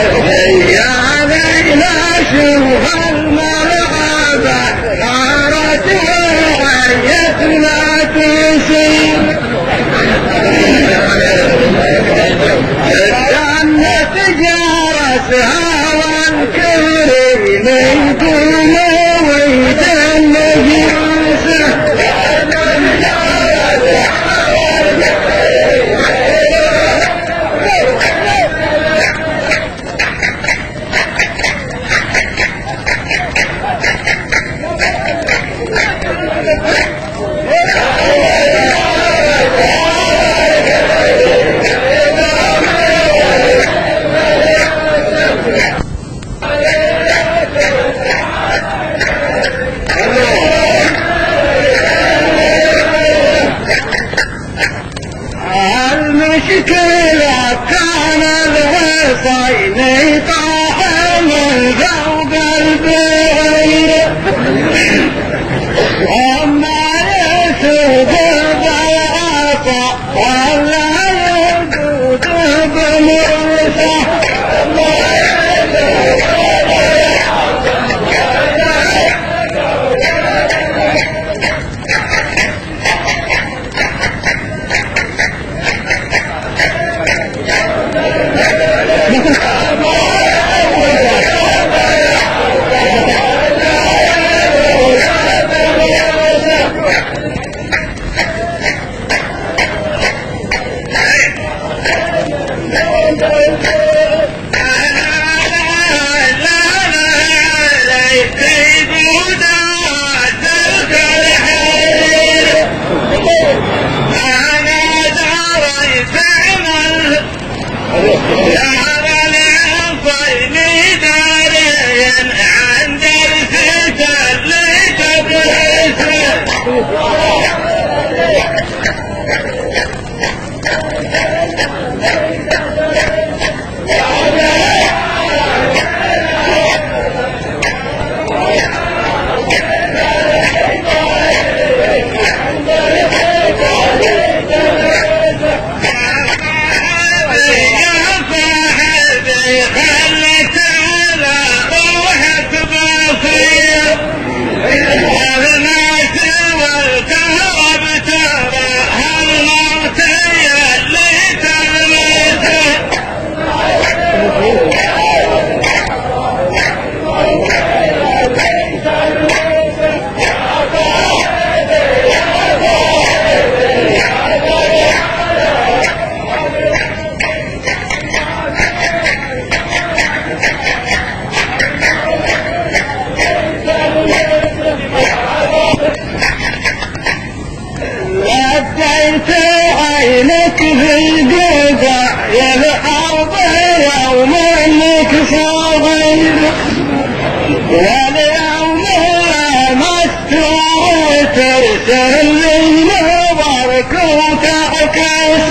يا ليلى شوف الملعبة صارت وعيت لا تسير الجنة جارتها والكريم يقوم Yeah. Yeah. لبيت عينك في القطع يا الحرب يوم أنك صغير واليوم لمست ترسل لي نظرك وتعكسه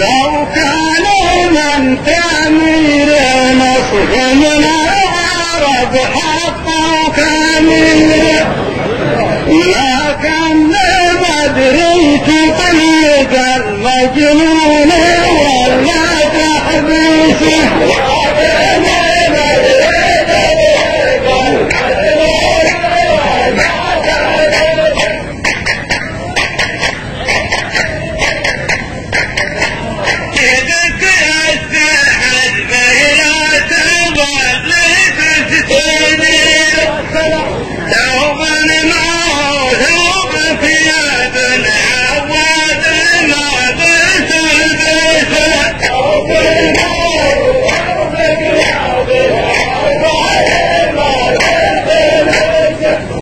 لو كان من تعمير نصف من العرب حقه كامل لكن ما دريت طريق المجنون ولا تحبيسه